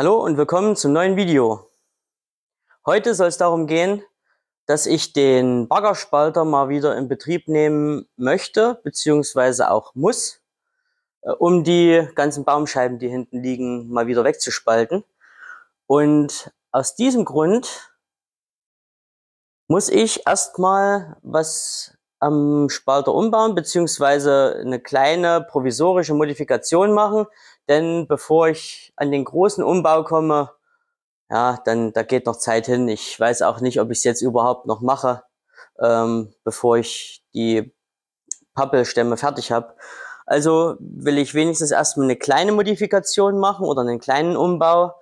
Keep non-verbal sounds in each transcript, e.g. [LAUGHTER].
Hallo und willkommen zum neuen Video. Heute soll es darum gehen, dass ich den Baggerspalter mal wieder in Betrieb nehmen möchte, beziehungsweise auch muss, äh, um die ganzen Baumscheiben, die hinten liegen, mal wieder wegzuspalten. Und aus diesem Grund muss ich erstmal was am Spalter umbauen, beziehungsweise eine kleine provisorische Modifikation machen. Denn bevor ich an den großen Umbau komme, ja, dann da geht noch Zeit hin. Ich weiß auch nicht, ob ich es jetzt überhaupt noch mache, ähm, bevor ich die Pappelstämme fertig habe. Also will ich wenigstens erstmal eine kleine Modifikation machen oder einen kleinen Umbau,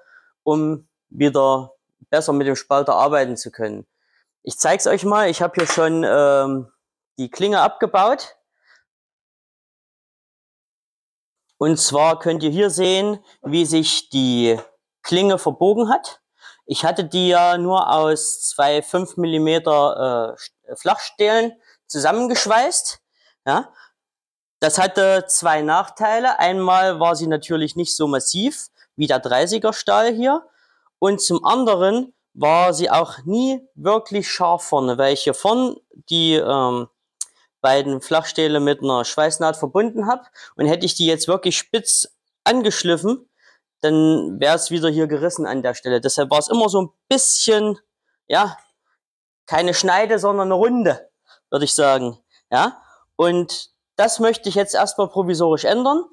um wieder besser mit dem Spalter arbeiten zu können. Ich zeige es euch mal. Ich habe hier schon ähm, die Klinge abgebaut. Und zwar könnt ihr hier sehen, wie sich die Klinge verbogen hat. Ich hatte die ja nur aus zwei 5 mm äh, Flachstählen zusammengeschweißt. Ja. Das hatte zwei Nachteile. Einmal war sie natürlich nicht so massiv wie der 30er Stahl hier. Und zum anderen war sie auch nie wirklich scharf vorne, weil ich hier vorne die ähm, beiden Flachstähle mit einer Schweißnaht verbunden habe. Und hätte ich die jetzt wirklich spitz angeschliffen, dann wäre es wieder hier gerissen an der Stelle. Deshalb war es immer so ein bisschen, ja, keine Schneide, sondern eine Runde, würde ich sagen. Ja, und das möchte ich jetzt erstmal provisorisch ändern.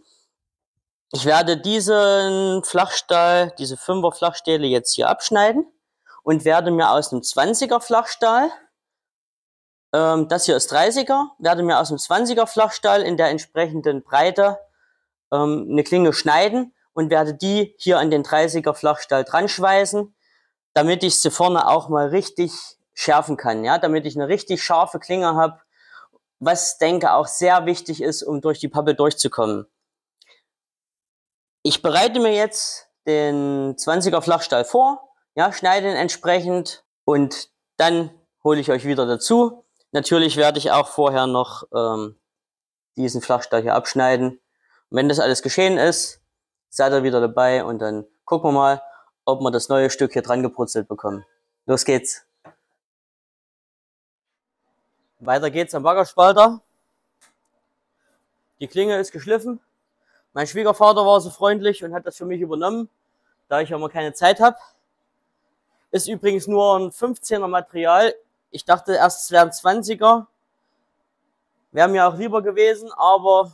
Ich werde diesen Flachstahl, diese 5er Flachstähle jetzt hier abschneiden und werde mir aus einem 20er Flachstahl ähm, das hier ist 30er, werde mir aus dem 20er Flachstahl in der entsprechenden Breite ähm, eine Klinge schneiden und werde die hier an den 30er Flachstahl dran schweißen, damit ich sie vorne auch mal richtig schärfen kann, ja, damit ich eine richtig scharfe Klinge habe, was denke auch sehr wichtig ist, um durch die Pappe durchzukommen. Ich bereite mir jetzt den 20er Flachstahl vor, ja, schneide ihn entsprechend und dann hole ich euch wieder dazu Natürlich werde ich auch vorher noch ähm, diesen Flachstahl hier abschneiden. Und wenn das alles geschehen ist, seid ihr wieder dabei und dann gucken wir mal, ob wir das neue Stück hier dran gebrutzelt bekommen. Los geht's. Weiter geht's am Baggerspalter. Die Klinge ist geschliffen. Mein Schwiegervater war so freundlich und hat das für mich übernommen, da ich aber keine Zeit habe. Ist übrigens nur ein 15er Material. Ich dachte erst, es wären 20er. Wäre mir auch lieber gewesen, aber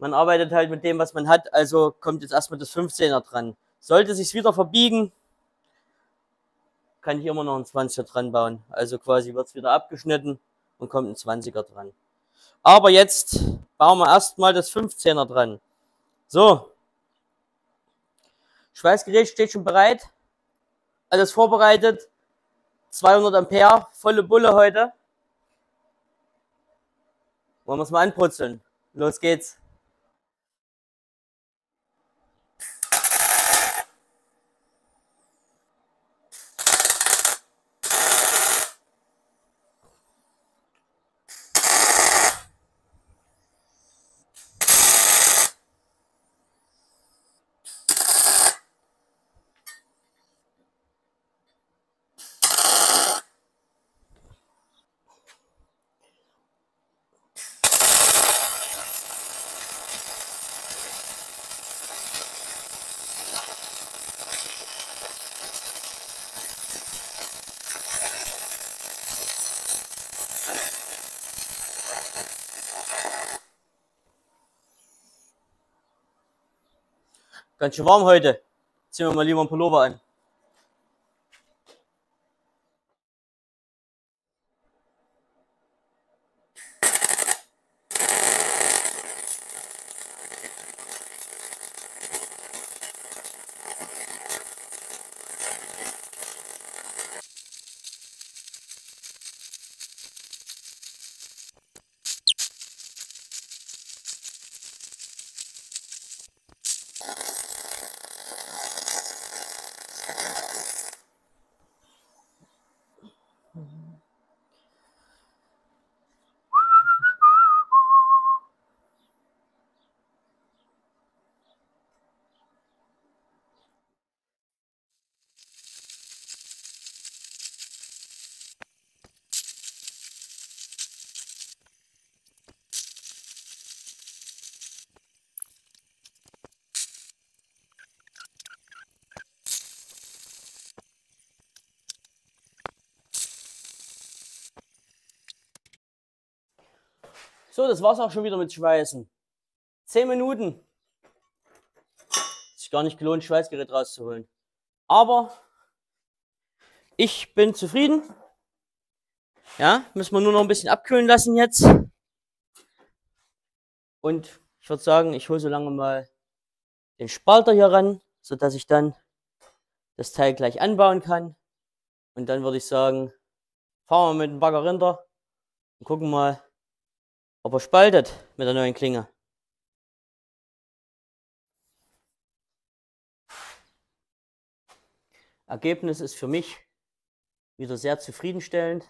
man arbeitet halt mit dem, was man hat, also kommt jetzt erstmal das 15er dran. Sollte sich wieder verbiegen, kann ich immer noch einen 20er dran bauen. Also quasi wird es wieder abgeschnitten und kommt ein 20er dran. Aber jetzt bauen wir erstmal das 15er dran. So. Schweißgerät steht schon bereit. Alles vorbereitet. 200 Ampere, volle Bulle heute. Wollen wir es mal anbrutzeln. Los geht's. Ganz schön warm heute. Ziehen wir mal lieber einen Pullover an. So, das war's auch schon wieder mit Schweißen. Zehn Minuten. Ist gar nicht gelohnt, Schweißgerät rauszuholen. Aber ich bin zufrieden. Ja, müssen wir nur noch ein bisschen abkühlen lassen jetzt. Und ich würde sagen, ich hole so lange mal den Spalter hier ran, sodass ich dann das Teil gleich anbauen kann. Und dann würde ich sagen, fahren wir mit dem Bagger runter und gucken mal, ob er spaltet mit der neuen Klinge. Ergebnis ist für mich wieder sehr zufriedenstellend.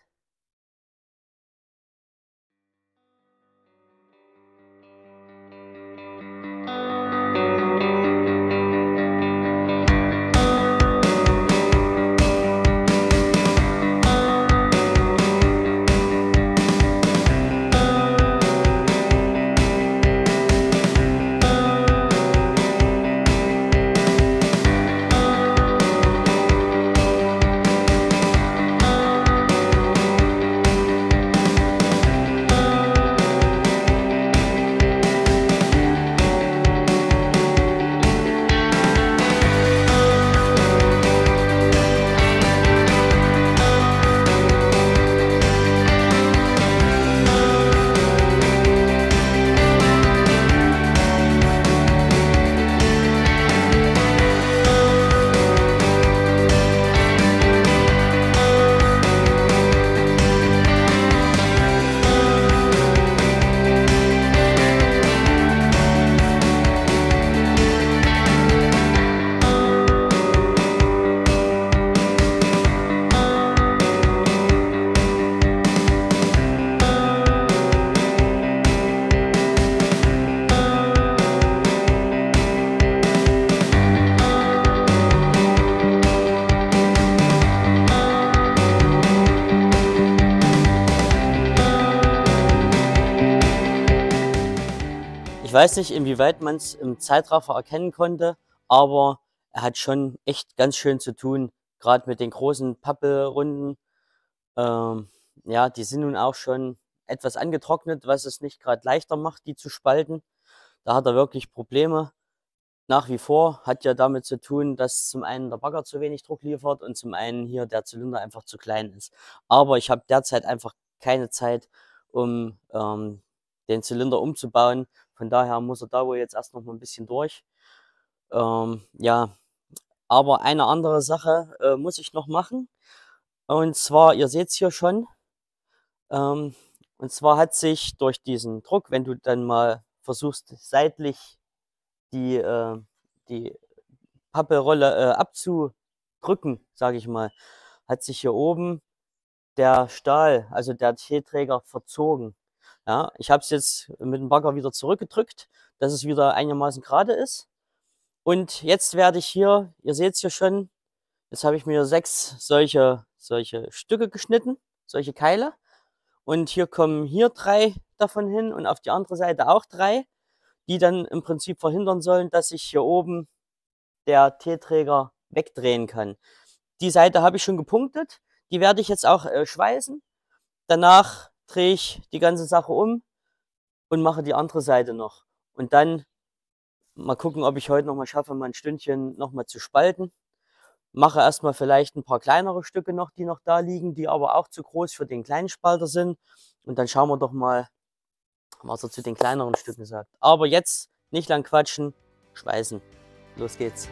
Weiß nicht, inwieweit man es im Zeitraffer erkennen konnte, aber er hat schon echt ganz schön zu tun, gerade mit den großen Pappelrunden. Ähm, ja, die sind nun auch schon etwas angetrocknet, was es nicht gerade leichter macht, die zu spalten. Da hat er wirklich Probleme. Nach wie vor hat ja damit zu tun, dass zum einen der Bagger zu wenig Druck liefert und zum einen hier der Zylinder einfach zu klein ist. Aber ich habe derzeit einfach keine Zeit, um ähm, den Zylinder umzubauen. Von daher muss er da wohl jetzt erst noch mal ein bisschen durch. Ähm, ja, aber eine andere Sache äh, muss ich noch machen. Und zwar, ihr seht es hier schon, ähm, und zwar hat sich durch diesen Druck, wenn du dann mal versuchst, seitlich die, äh, die Pappelrolle äh, abzudrücken, sage ich mal, hat sich hier oben der Stahl, also der T-Träger verzogen. Ja, ich habe es jetzt mit dem Bagger wieder zurückgedrückt, dass es wieder einigermaßen gerade ist. Und jetzt werde ich hier, ihr seht es hier schon, jetzt habe ich mir sechs solche, solche Stücke geschnitten, solche Keile. Und hier kommen hier drei davon hin und auf die andere Seite auch drei, die dann im Prinzip verhindern sollen, dass sich hier oben der T-Träger wegdrehen kann. Die Seite habe ich schon gepunktet, die werde ich jetzt auch äh, schweißen. Danach drehe ich die ganze Sache um und mache die andere Seite noch. Und dann mal gucken, ob ich heute noch mal schaffe, mal ein Stündchen noch mal zu spalten. Mache erstmal vielleicht ein paar kleinere Stücke noch, die noch da liegen, die aber auch zu groß für den kleinen Spalter sind. Und dann schauen wir doch mal, was er zu den kleineren Stücken sagt. Aber jetzt nicht lang quatschen, schweißen. Los geht's.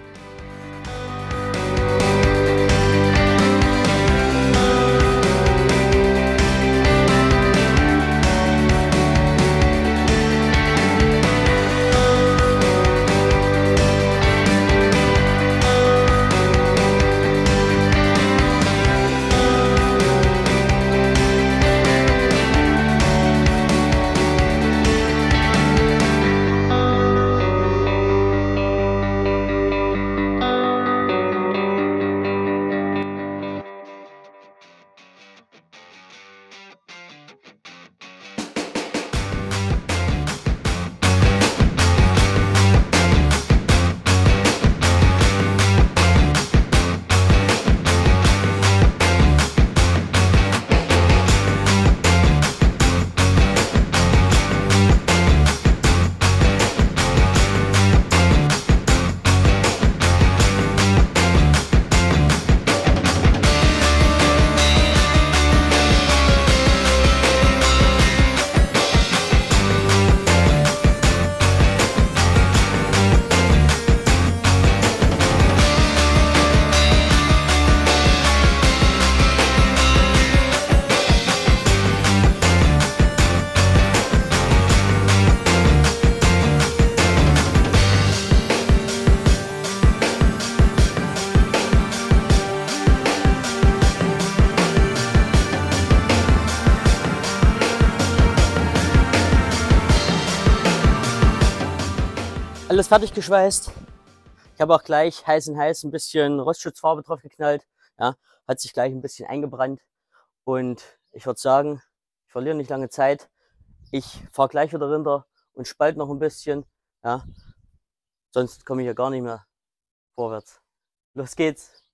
Fertig geschweißt. Ich habe auch gleich heiß und heiß ein bisschen Rostschutzfarbe drauf geknallt. Ja, hat sich gleich ein bisschen eingebrannt. Und ich würde sagen, ich verliere nicht lange Zeit. Ich fahre gleich wieder runter und spalte noch ein bisschen. Ja, sonst komme ich ja gar nicht mehr vorwärts. Los geht's!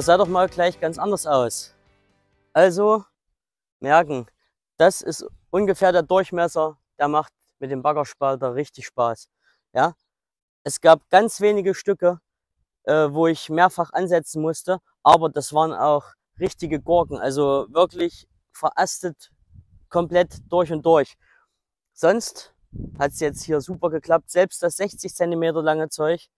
Das sah doch mal gleich ganz anders aus. Also merken, das ist ungefähr der Durchmesser, der macht mit dem Baggerspalter richtig Spaß. Ja, es gab ganz wenige Stücke, äh, wo ich mehrfach ansetzen musste, aber das waren auch richtige Gurken, also wirklich verastet komplett durch und durch. Sonst hat es jetzt hier super geklappt. Selbst das 60 cm lange Zeug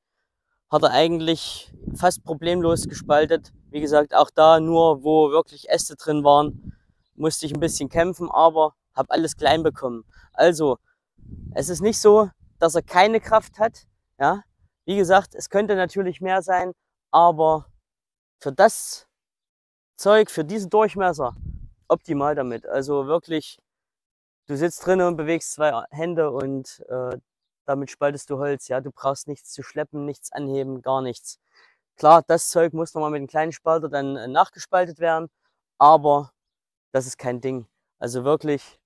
hat er eigentlich fast problemlos gespaltet. Wie gesagt, auch da nur, wo wirklich Äste drin waren, musste ich ein bisschen kämpfen, aber habe alles klein bekommen. Also, es ist nicht so, dass er keine Kraft hat. Ja, wie gesagt, es könnte natürlich mehr sein, aber für das Zeug, für diesen Durchmesser, optimal damit. Also wirklich, du sitzt drinnen und bewegst zwei Hände und äh, damit spaltest du Holz. Ja, du brauchst nichts zu schleppen, nichts anheben, gar nichts. Klar, das Zeug muss nochmal mit einem kleinen Spalter dann äh, nachgespaltet werden, aber das ist kein Ding. Also wirklich,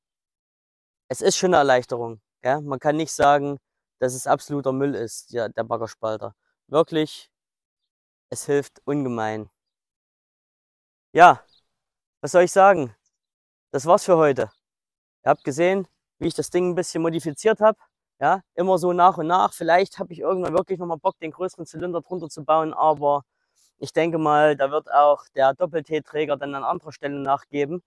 es ist schon eine Erleichterung. Ja? Man kann nicht sagen, dass es absoluter Müll ist, ja, der Baggerspalter. Wirklich, es hilft ungemein. Ja, was soll ich sagen? Das war's für heute. Ihr habt gesehen, wie ich das Ding ein bisschen modifiziert habe. Ja, immer so nach und nach. Vielleicht habe ich irgendwann wirklich nochmal Bock, den größeren Zylinder drunter zu bauen, aber ich denke mal, da wird auch der Doppel-T-Träger dann an anderer Stelle nachgeben.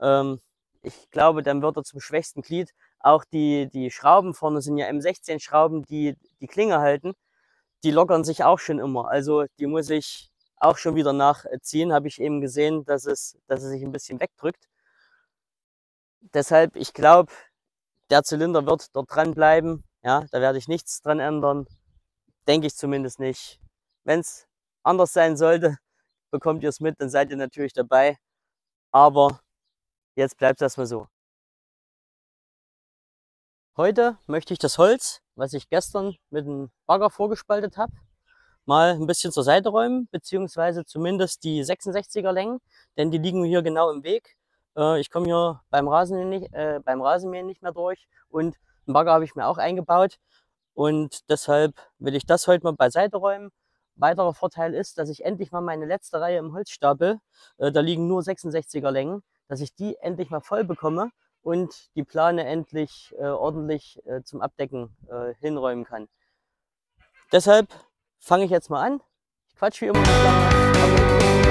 Ähm, ich glaube, dann wird er zum schwächsten Glied. Auch die, die Schrauben vorne sind ja M16-Schrauben, die die Klinge halten. Die lockern sich auch schon immer. Also die muss ich auch schon wieder nachziehen. Habe ich eben gesehen, dass es, dass es sich ein bisschen wegdrückt. Deshalb, ich glaube, der Zylinder wird dort dran bleiben. Ja, da werde ich nichts dran ändern. Denke ich zumindest nicht. Wenn es anders sein sollte, [LAUGHS] bekommt ihr es mit, dann seid ihr natürlich dabei. Aber jetzt bleibt es erstmal so. Heute möchte ich das Holz, was ich gestern mit dem Bagger vorgespaltet habe, mal ein bisschen zur Seite räumen, beziehungsweise zumindest die 66er Längen, denn die liegen hier genau im Weg. Äh, ich komme hier beim, Rasenmähen nicht, äh, beim Rasenmähen nicht mehr durch und einen Bagger habe ich mir auch eingebaut und deshalb will ich das heute mal beiseite räumen. Weiterer Vorteil ist, dass ich endlich mal meine letzte Reihe im Holzstapel, äh, da liegen nur 66er Längen, dass ich die endlich mal voll bekomme und die Plane endlich äh, ordentlich äh, zum Abdecken äh, hinräumen kann. Deshalb fange ich jetzt mal an. Ich quatsch wie immer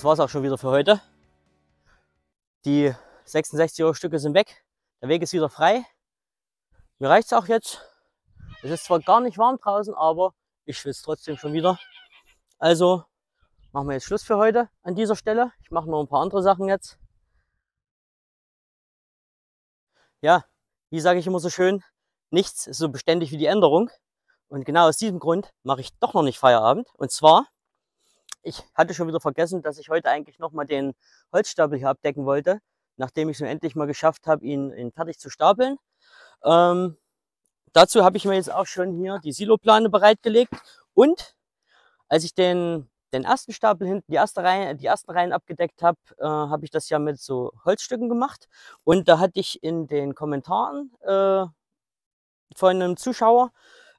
das war es auch schon wieder für heute. Die 66 Euro Stücke sind weg. Der Weg ist wieder frei. Mir reicht es auch jetzt. Es ist zwar gar nicht warm draußen, aber ich schwitze trotzdem schon wieder. Also machen wir jetzt Schluss für heute an dieser Stelle. Ich mache noch ein paar andere Sachen jetzt. Ja, wie sage ich immer so schön, nichts ist so beständig wie die Änderung. Und genau aus diesem Grund mache ich doch noch nicht Feierabend. Und zwar ich hatte schon wieder vergessen, dass ich heute eigentlich nochmal den Holzstapel hier abdecken wollte, nachdem ich es endlich mal geschafft habe, ihn, ihn fertig zu stapeln. Ähm, dazu habe ich mir jetzt auch schon hier die Siloplane bereitgelegt und als ich den, den ersten Stapel hinten, die, erste Reihe, die ersten Reihen abgedeckt habe, äh, habe ich das ja mit so Holzstücken gemacht und da hatte ich in den Kommentaren äh, von einem Zuschauer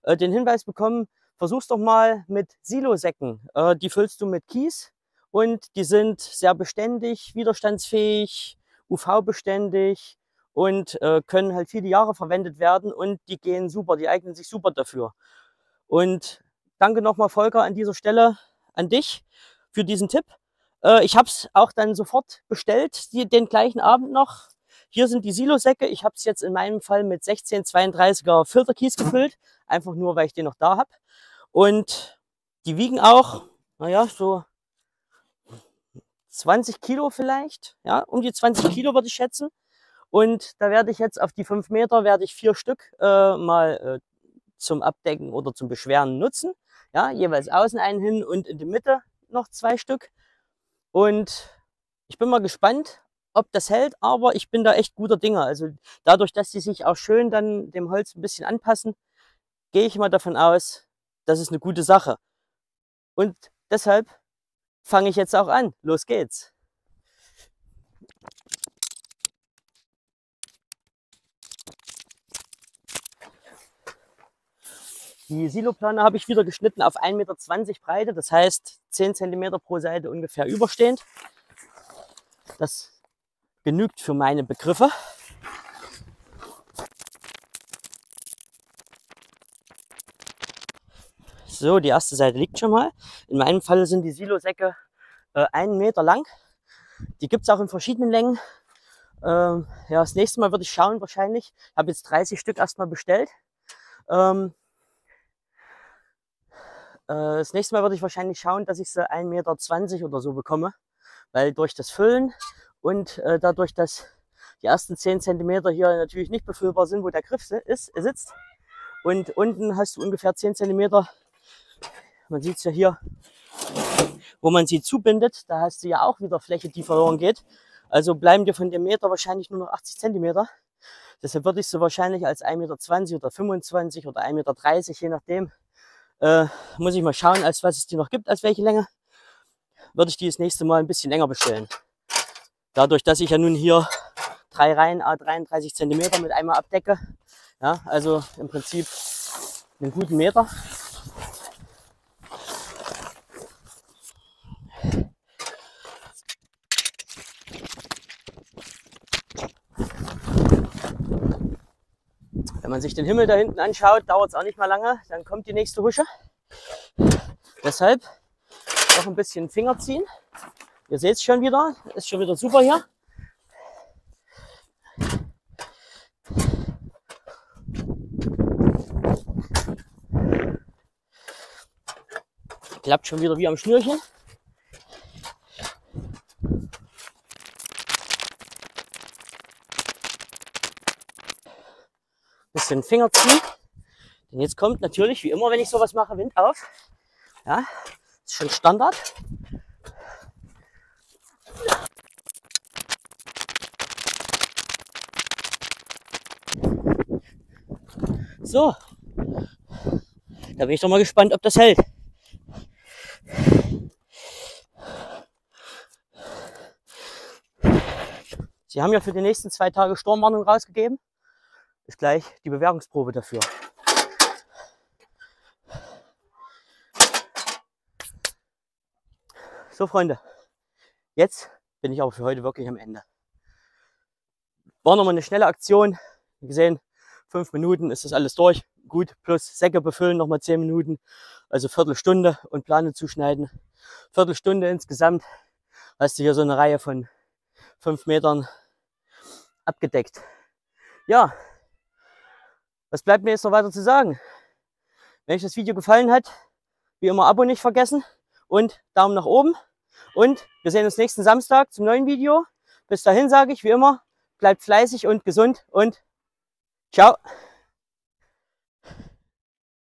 äh, den Hinweis bekommen, versuch's doch mal mit Silosäcken. Äh, die füllst du mit Kies und die sind sehr beständig, widerstandsfähig, UV-beständig und äh, können halt viele Jahre verwendet werden und die gehen super, die eignen sich super dafür. Und danke nochmal Volker an dieser Stelle an dich für diesen Tipp. Äh, ich habe es auch dann sofort bestellt, die, den gleichen Abend noch. Hier sind die Silosäcke. Ich habe es jetzt in meinem Fall mit 1632er Filterkies gefüllt, einfach nur, weil ich den noch da habe. Und die wiegen auch, naja, so 20 Kilo vielleicht, ja, um die 20 Kilo würde ich schätzen. Und da werde ich jetzt auf die 5 Meter, werde ich vier Stück äh, mal äh, zum Abdecken oder zum Beschweren nutzen. Ja, jeweils außen einen hin und in der Mitte noch zwei Stück. Und ich bin mal gespannt, ob das hält, aber ich bin da echt guter Dinger. Also dadurch, dass die sich auch schön dann dem Holz ein bisschen anpassen, gehe ich mal davon aus, das ist eine gute Sache. Und deshalb fange ich jetzt auch an. Los geht's. Die Siloplane habe ich wieder geschnitten auf 1,20 Meter Breite, das heißt 10 cm pro Seite ungefähr überstehend. Das genügt für meine Begriffe. So, die erste Seite liegt schon mal. In meinem Fall sind die Silosäcke äh, einen Meter lang. Die gibt es auch in verschiedenen Längen. Ähm, ja, das nächste Mal würde ich schauen wahrscheinlich. Ich habe jetzt 30 Stück erstmal bestellt. Ähm, äh, das nächste Mal würde ich wahrscheinlich schauen, dass ich sie 1,20 Meter oder so bekomme. Weil durch das Füllen und äh, dadurch, dass die ersten 10 cm hier natürlich nicht befüllbar sind, wo der Griff ist, sitzt. Und unten hast du ungefähr 10 cm, man sieht es ja hier, wo man sie zubindet, da hast du ja auch wieder Fläche, die verloren geht. Also bleiben dir von dem Meter wahrscheinlich nur noch 80 cm. Deshalb würde ich sie wahrscheinlich als 1,20 Meter oder 25 oder 1,30 Meter, je nachdem, äh, muss ich mal schauen, als was es die noch gibt, als welche Länge, würde ich die das nächste Mal ein bisschen länger bestellen. Dadurch, dass ich ja nun hier drei Reihen a 33 cm mit einmal abdecke, ja, also im Prinzip einen guten Meter. Wenn man sich den Himmel da hinten anschaut, dauert es auch nicht mal lange, dann kommt die nächste Husche. Deshalb noch ein bisschen Finger ziehen. Ihr seht es schon wieder, ist schon wieder super hier. Klappt schon wieder wie am Schnürchen. Bisschen Finger ziehen. Denn jetzt kommt natürlich, wie immer, wenn ich sowas mache, Wind auf. Ja, ist schon Standard. So. Da bin ich doch mal gespannt, ob das hält. Sie haben ja für die nächsten zwei Tage Sturmwarnung rausgegeben. Ist gleich die Bewerbungsprobe dafür. So, Freunde. Jetzt bin ich aber für heute wirklich am Ende. War nochmal eine schnelle Aktion. Wie gesehen, fünf Minuten ist das alles durch. Gut, plus Säcke befüllen, nochmal zehn Minuten, also Viertelstunde und Plane zuschneiden. Viertelstunde insgesamt hast du hier so eine Reihe von fünf Metern abgedeckt. Ja, was bleibt mir jetzt noch weiter zu sagen? Wenn euch das Video gefallen hat, wie immer Abo nicht vergessen und Daumen nach oben. Und wir sehen uns nächsten Samstag zum neuen Video. Bis dahin sage ich wie immer, bleibt fleißig und gesund und Ciao.